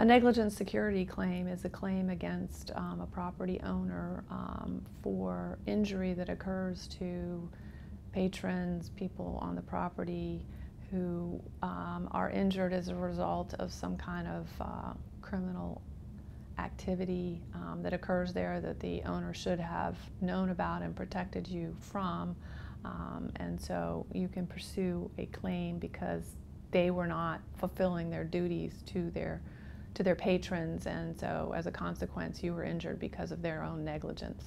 A negligent security claim is a claim against um, a property owner um, for injury that occurs to patrons, people on the property who um, are injured as a result of some kind of uh, criminal activity um, that occurs there that the owner should have known about and protected you from. Um, and so you can pursue a claim because they were not fulfilling their duties to their to their patrons, and so as a consequence, you were injured because of their own negligence.